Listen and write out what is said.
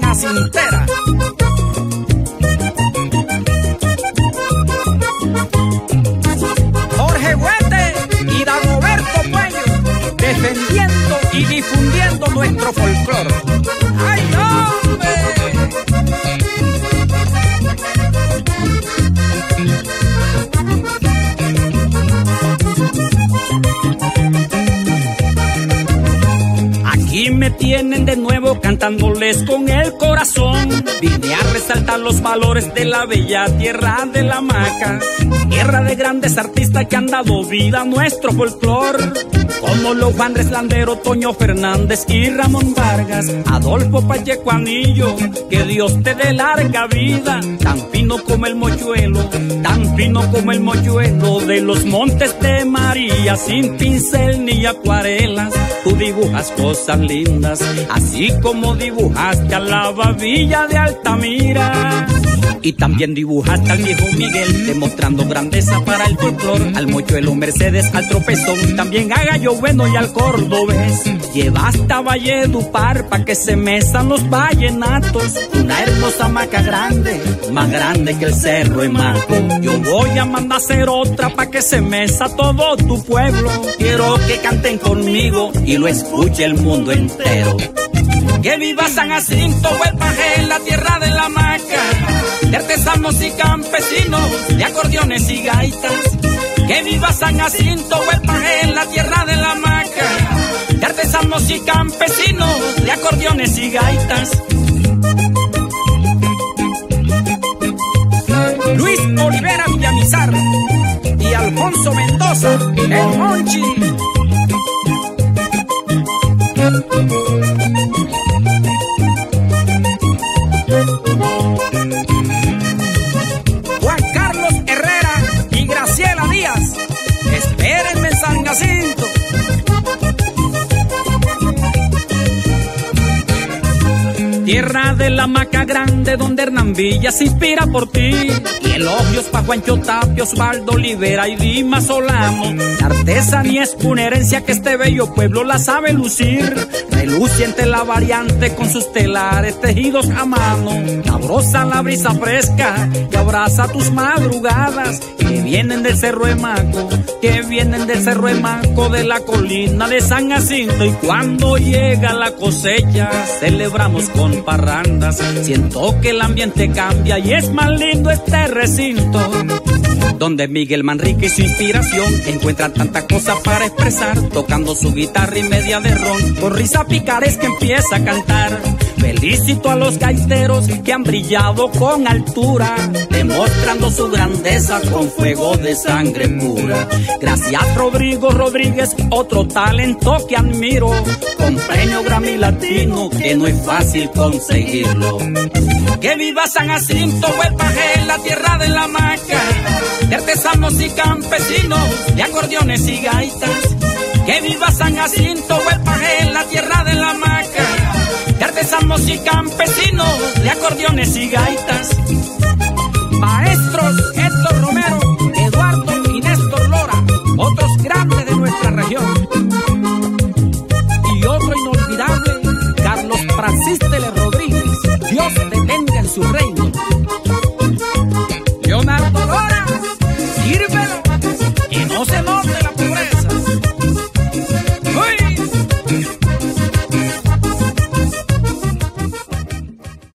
placentera. Jorge Huete y Dagoberto Puello, defendiendo y difundiendo nuestro folclore. Tienen de nuevo cantándoles con el corazón. Vine a resaltar los valores de la bella tierra de la maca. Tierra de grandes artistas que han dado vida a nuestro folclor. Como los Juan Reslandero, Toño Fernández y Ramón Vargas. Adolfo Pacheco Anillo, que Dios te dé larga vida. Tan fino como el mochuelo, tan fino como el mochuelo de los montes de María. Sin pincel ni acuarelas, tú dibujas cosas lindas. Así como dibujaste a la babilla de Altamira. Y también dibujaste al viejo Miguel, demostrando grandeza para el folclor. Al mochuelo Mercedes, al tropezón, también a Gallo Bueno y al cordobés. Llevaste a Valledupar pa' que se mesan los vallenatos. Una hermosa maca grande, más grande que el cerro de Maco. Yo voy a mandar hacer otra pa' que se mesa todo tu pueblo. Quiero que canten conmigo y lo escuche el mundo entero. Que viva San Jacinto, en la tierra de la maca, de artesanos y campesinos, de acordeones y gaitas. Que viva San Jacinto, en la tierra de la maca, de artesanos y campesinos, de acordeones y gaitas. Luis Olivera Villamizar y Alfonso Mendoza, el Monchi. Espérenme en San Jacinto. Tierra de la maca grande donde Hernán Villa se inspira por ti. Y elogios pa' Juancho Tapio, Osvaldo Olivera y Dima Solano. La artesanía es una herencia que este bello pueblo la sabe lucir. Reluciente la variante con sus telares tejidos a mano. Sabrosa la brisa fresca que abraza tus madrugadas. Que vienen del Cerro de Maco, que vienen del Cerro de Maco, de la colina de San Jacinto. Y cuando llega la cosecha, celebramos con Siento que el ambiente cambia y es más lindo este recinto. Donde Miguel Manrique y su inspiración encuentran tanta cosa para expresar, tocando su guitarra y media de ron, con risa picares que empieza a cantar. Felicito a los gaiteros que han brillado con altura, demostrando su grandeza con fuego de sangre pura. Gracias Rodrigo Rodríguez, otro talento que admiro, con premio Grammy Latino que no es fácil conseguirlo. Que viva San Jacinto, en la tierra de la maca, de artesanos y campesinos, de acordeones y gaitas. Que viva San Jacinto, en la tierra de la maca, artesanos y campesinos de acordeones y gaitas. Maestros Héctor Romero, Eduardo y Néstor Lora, otros grandes de nuestra región. Y otro inolvidable, Carlos Francisco Rodríguez. Dios te tenga en su reino.